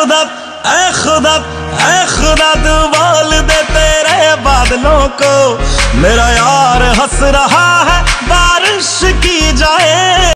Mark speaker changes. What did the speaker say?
Speaker 1: खुदा, ऐ खुदा ऐ खुदा तू बोल दे तेरे बादलों को। मेरा यार हंस रहा है, बारिश की जाए